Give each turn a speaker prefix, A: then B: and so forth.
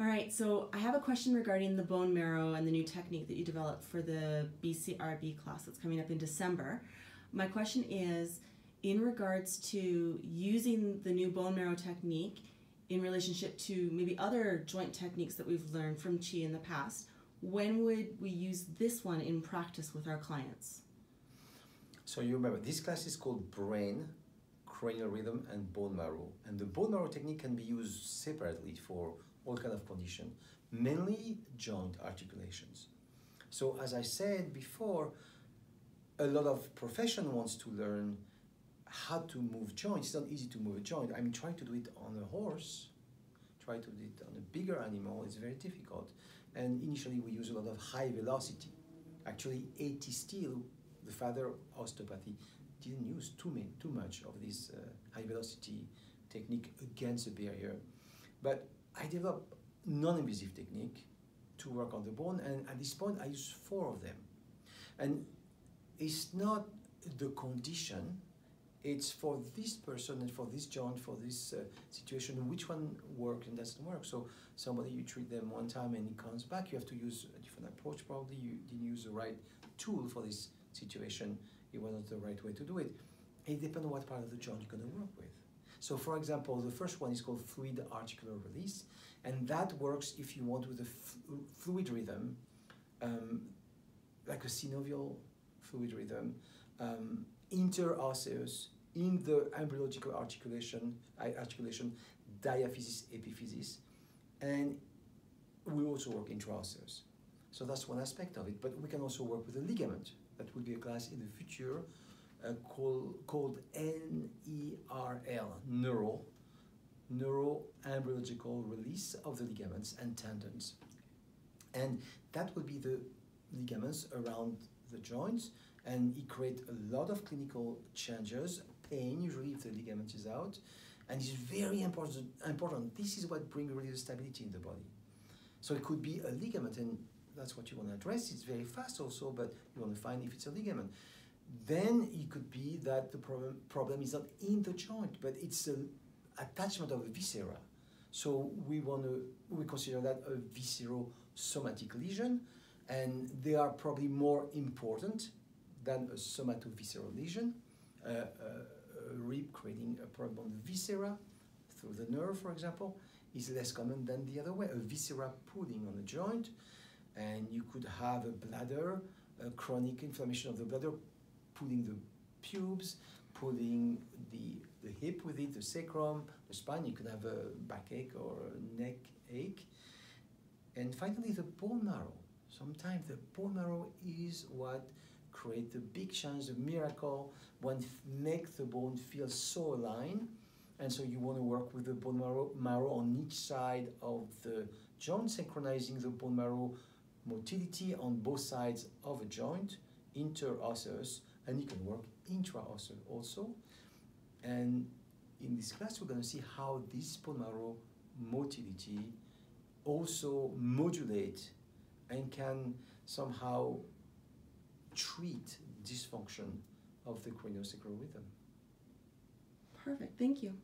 A: All right, so I have a question regarding the bone marrow and the new technique that you developed for the BCRB class that's coming up in December. My question is in regards to using the new bone marrow technique in relationship to maybe other joint techniques that we've learned from Chi in the past, when would we use this one in practice with our clients?
B: So you remember, this class is called brain, cranial rhythm, and bone marrow. And the bone marrow technique can be used separately for all kind of condition, mainly joint articulations. So as I said before, a lot of profession wants to learn how to move joints. It's not easy to move a joint. I mean, trying to do it on a horse, try to do it on a bigger animal is very difficult. And initially we use a lot of high velocity. Actually, A.T. Still, the father of osteopathy, didn't use too, many, too much of this uh, high velocity technique against the barrier. But I developed non-invasive technique to work on the bone, and at this point I use four of them. And it's not the condition, it's for this person and for this joint, for this uh, situation, which one works and doesn't work. So somebody, you treat them one time and it comes back, you have to use a different approach probably, you didn't use the right tool for this situation, it was not the right way to do it. It depends on what part of the joint you're going to work with. So for example, the first one is called fluid articular release, and that works if you want with a fluid rhythm, um, like a synovial fluid rhythm, um, interosseous, in the embryological articulation, articulation, diaphysis, epiphysis, and we also work intraosseous. So that's one aspect of it, but we can also work with a ligament. That will be a class in the future uh, called, called NERL, neural, neuroembryological release of the ligaments and tendons. And that will be the ligaments around the joints, and it creates a lot of clinical changes, pain usually if the ligament is out, and it's very important. important. This is what brings really the stability in the body. So it could be a ligament, and that's what you want to address. It's very fast also, but you want to find if it's a ligament. Then it could be that the problem, problem is not in the joint, but it's an attachment of a viscera. So we want to, we consider that a visceral somatic lesion, and they are probably more important than a somatovisceral lesion. Uh, uh, a rib creating a problem on the viscera through the nerve, for example, is less common than the other way. A viscera pulling on the joint, and you could have a bladder, a chronic inflammation of the bladder pulling the pubes, pulling the, the hip with it, the sacrum, the spine. You could have a backache or a neck ache. And finally, the bone marrow. Sometimes the bone marrow is what creates the big chance, the miracle, one make the bone feel so aligned. And so you want to work with the bone marrow, marrow on each side of the joint, synchronizing the bone marrow motility on both sides of a joint, interosseous, and you can work intraosseous also. And in this class, we're going to see how this bone marrow motility also modulate and can somehow treat dysfunction of the craniosacral rhythm.
A: Perfect. Thank you.